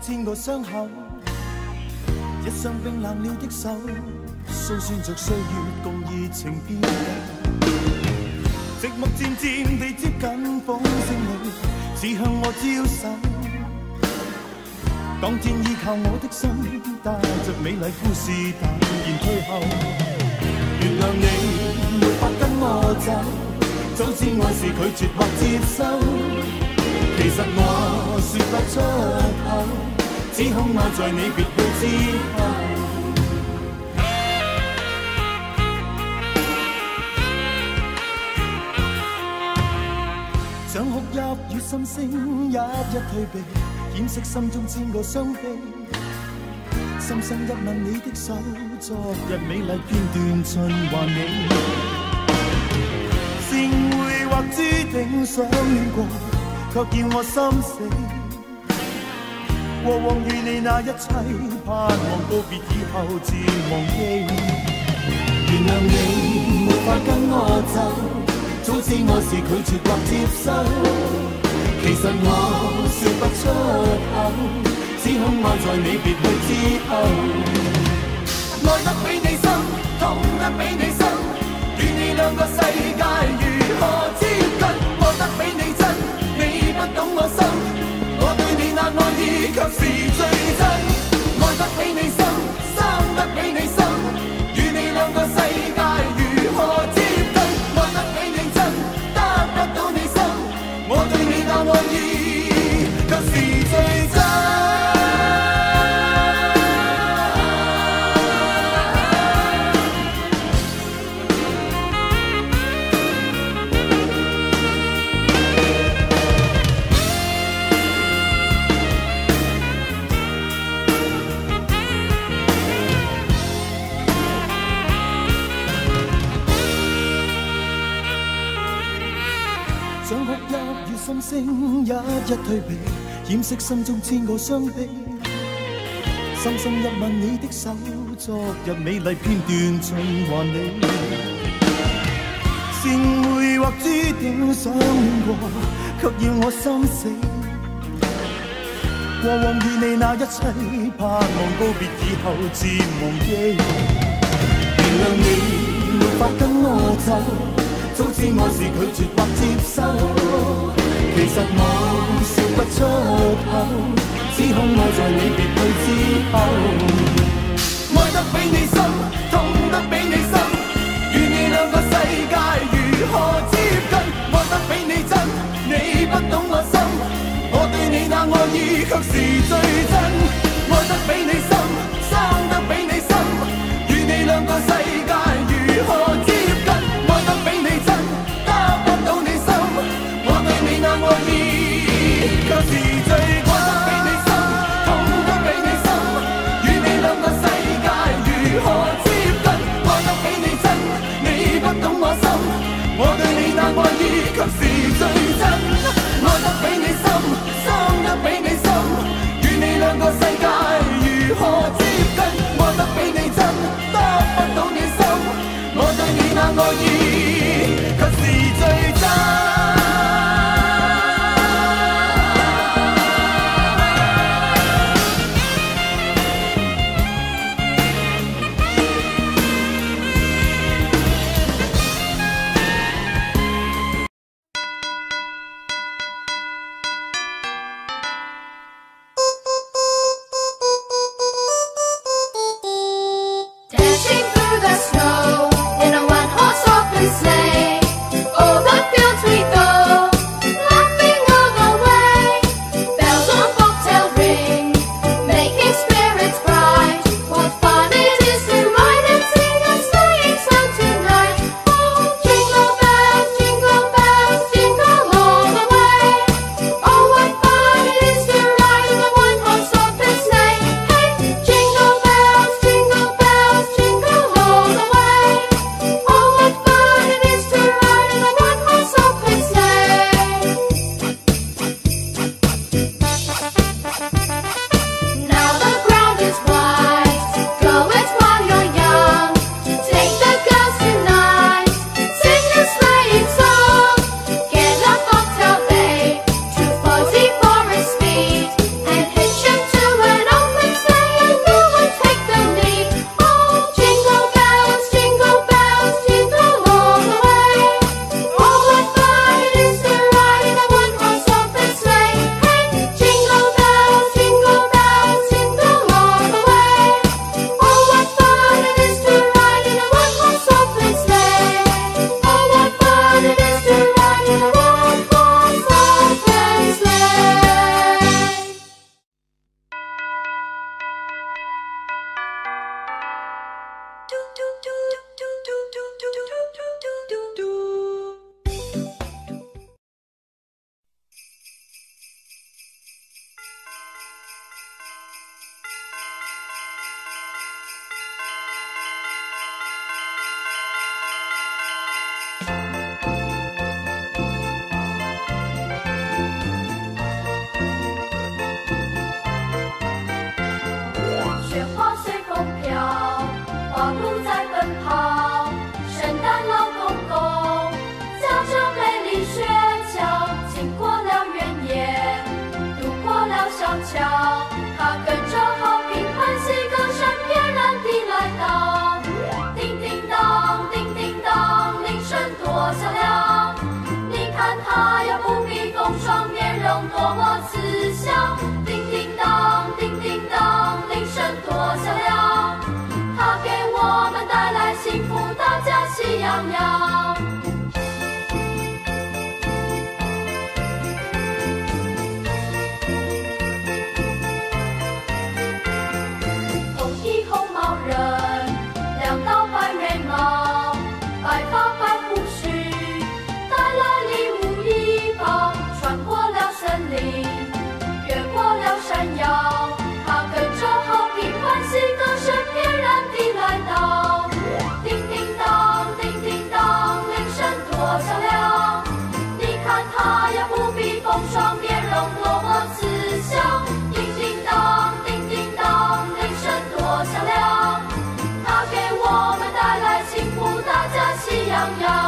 千个伤口。一双冰冷了的手，诉说着岁月共热情变老。寂寞渐渐地接近风声里，似向我招手。当天依靠我的心，带着美丽故事淡然退后。原谅你没法跟我走，早知爱是拒绝或接受。其实我说不出口，只恐爱在你别去之后。想哭泣与心声，一一退避，掩饰心中千个伤悲。深深一吻你的手，昨日美丽片段尽还你。是会或注定相恋过。却叫我心死。过往与你那一切，盼望告别以后自忘记。原谅你没法跟我走，早知我是拒绝或接受。其实我说不出口，只恐爱在你别去之后。心声一一退避，掩饰心中千个伤悲。深深一吻你的手，昨日美丽片段尽还你。善会或注定想恋过，却要我心死。过往与你那一切，盼望告别以后自忘记。原谅你没法跟我走，早知我是拒绝或接受。其实我说不出口，只恐爱在你别去之后。爱得比你深，痛得比你深，雪花朋友 성령